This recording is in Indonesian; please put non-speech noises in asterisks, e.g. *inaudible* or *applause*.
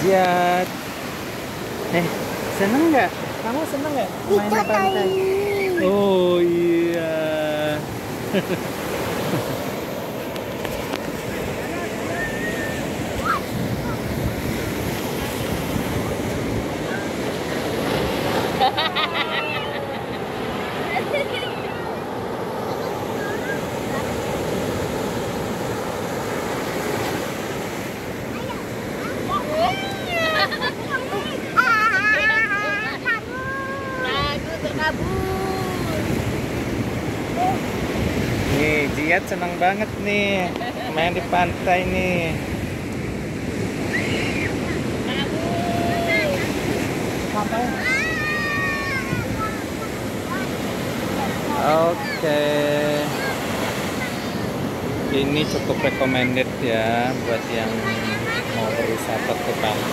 Jat. Eh, seneng nggak? Kamu seneng nggak main di pantai? Oh iya. *laughs* Terkabur. Nih, Jiat seneng banget nih main di pantai nih. Oke. Ini cukup recommended ya buat yang mau berwisata ke pantai.